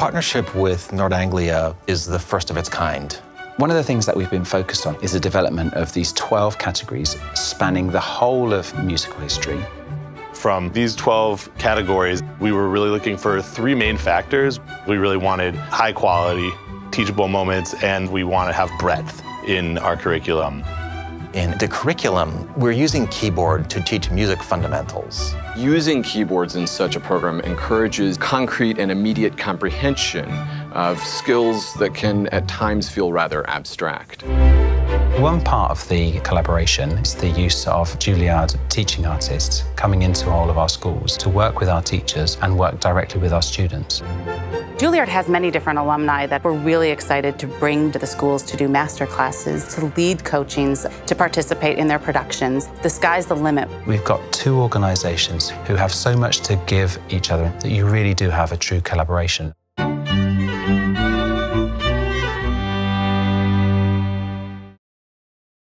partnership with Nord Anglia is the first of its kind. One of the things that we've been focused on is the development of these 12 categories spanning the whole of musical history. From these 12 categories, we were really looking for three main factors. We really wanted high quality, teachable moments, and we want to have breadth in our curriculum. In the curriculum, we're using keyboard to teach music fundamentals. Using keyboards in such a program encourages concrete and immediate comprehension of skills that can at times feel rather abstract. One part of the collaboration is the use of Juilliard teaching artists coming into all of our schools to work with our teachers and work directly with our students. Juilliard has many different alumni that we're really excited to bring to the schools to do master classes, to lead coachings, to participate in their productions. The sky's the limit. We've got two organizations who have so much to give each other that you really do have a true collaboration.